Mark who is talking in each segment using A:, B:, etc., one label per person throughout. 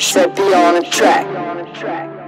A: Set the on a track.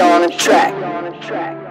A: On a track.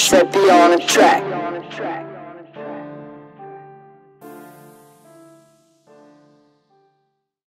A: set me on a track.